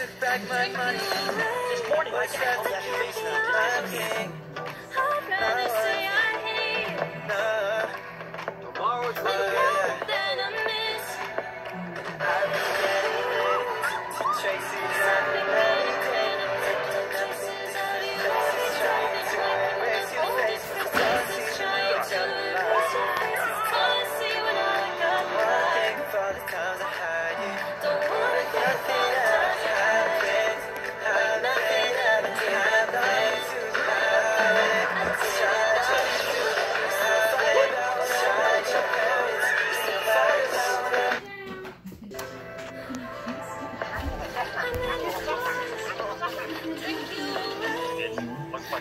took back my money. This morning I got the king."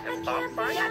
I can't forget.